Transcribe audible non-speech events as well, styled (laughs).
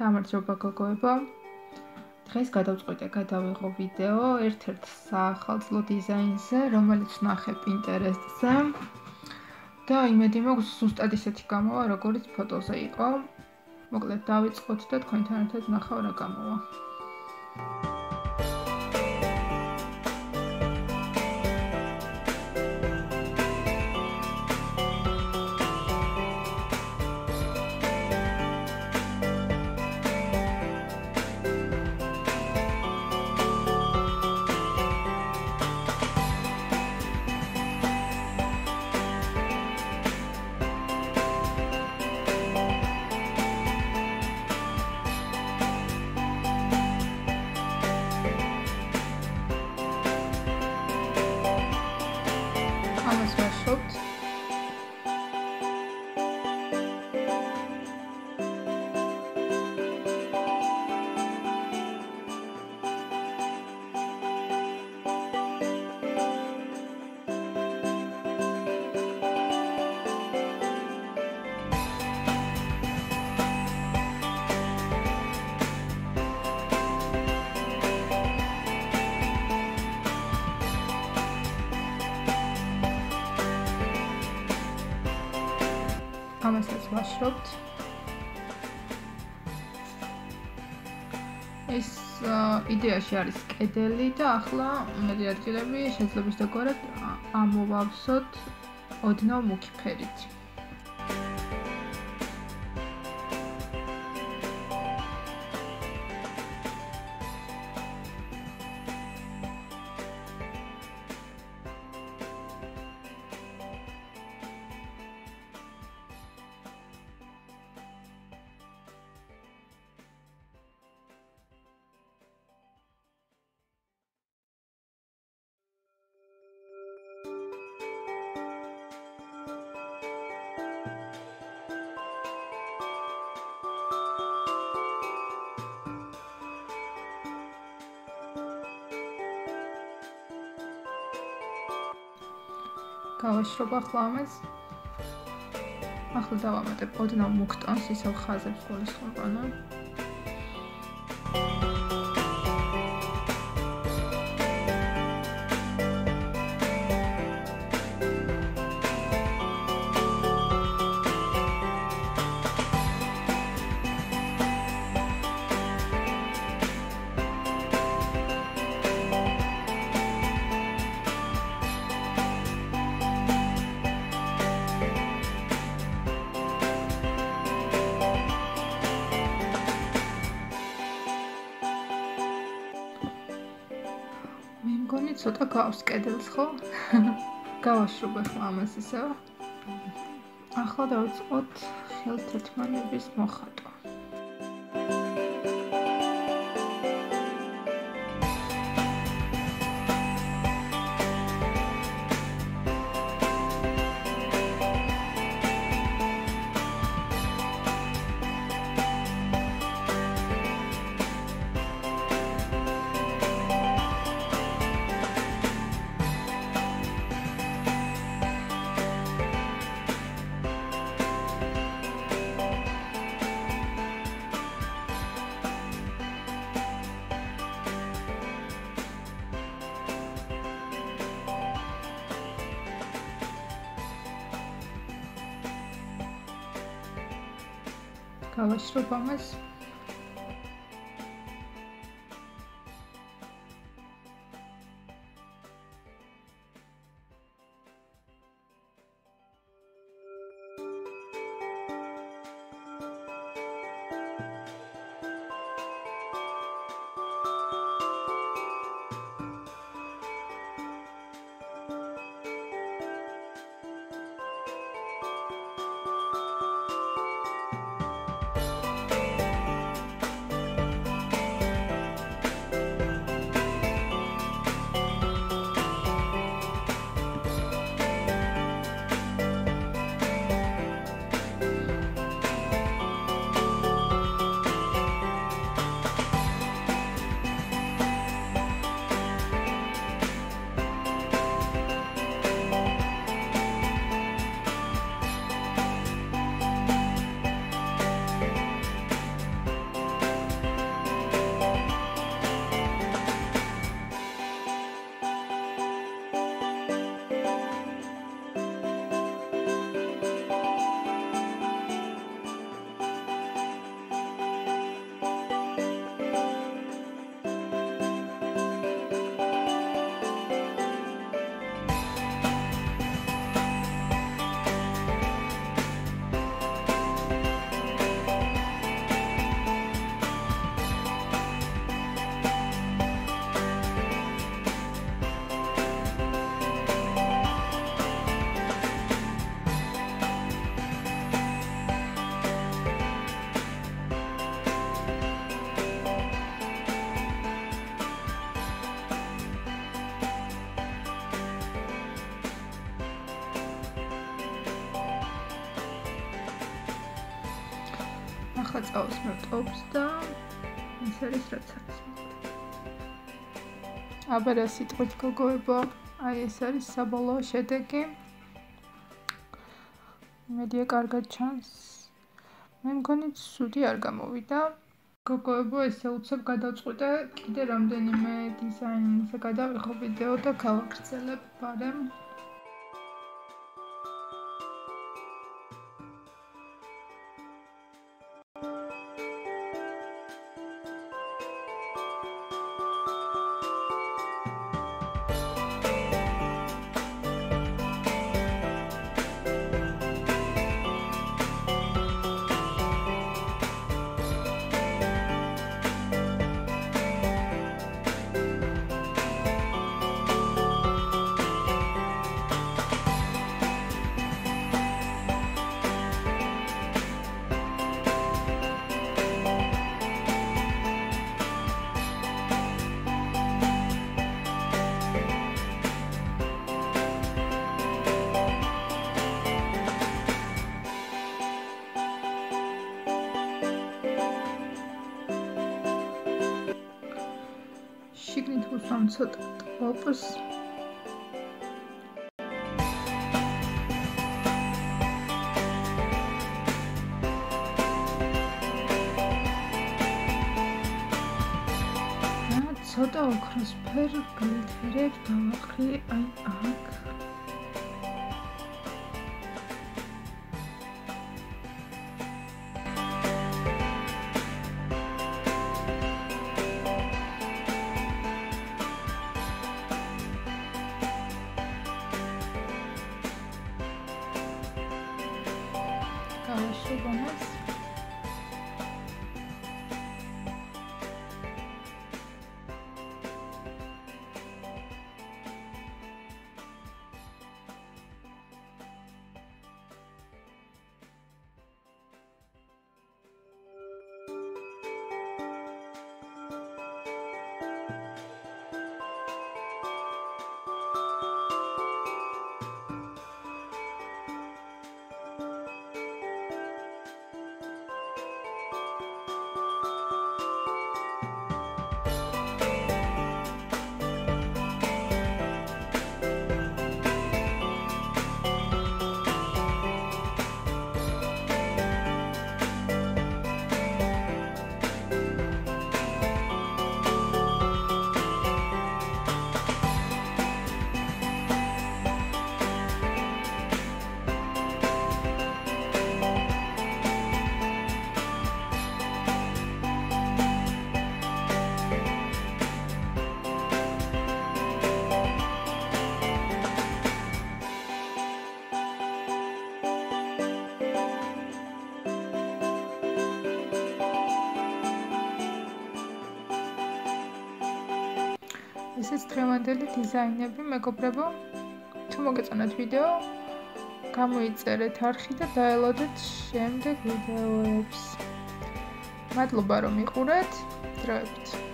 გამარჯობა გოგოებო. დღეს გადავწყვიტე გადავიღო ვიდეო ერთ-ერთ საახალწლო დიზაინზე, რომელიც ნახე Pinterest-ზე. და იმედი მაქვს ზუსტად ისეთი გამოვა, როგორც ფოტოზე იყო. მოკლედ დავიწყოთ და თქვენთან ერთად ნახავ რა გამოვა. anlaşma schott ვაშრობთ. ეს იდეაში არის კედელი და ახლა მეტი ადგილები შეძლებს დეკორად ამოვავსოთ ოდნავ მუქი ფერით. გავაშრობ ახლა ამას. ახლა დავამატებ ოდნავ მუქტონს ისევ ხაზებს გულისხმობანო. მგონი ცოტა გავს კედელს ხო? (laughs) გავაშრობ ახლა ამას ისე. ახლა დავიწყოთ ხელთეთმანების მოხატვა. გავაშრობ ამას ახლა წავს მეტობს და ეს არის რაც არის. აბა რა სიტყვით გოგოებო, აი ეს არის საბოლოო შედეგი. მედია კარგად ჩანს. მე მგონი ცუდი არ გამოვიდა. გოგოებო, ესე უცებ გადავწყვიტე კიდე რამდენიმე დიზაინზე გადავიღო ვიდეო და გავაგრძელებ, მაგრამ შიგნით უსვამ ცოტა ტოპს ცოტა ოქროსფერ გლითერებს დავაყრი აი აქ Bye. ესეც დღევანდელი დიზაინები, მეგობრებო. თუ მოგეწონათ ვიდეო, გამოიწერეთ არხი და დაელოდეთ შემდეგ ვიდეოებს. მადლობა რომ იყურეთ. დროებით.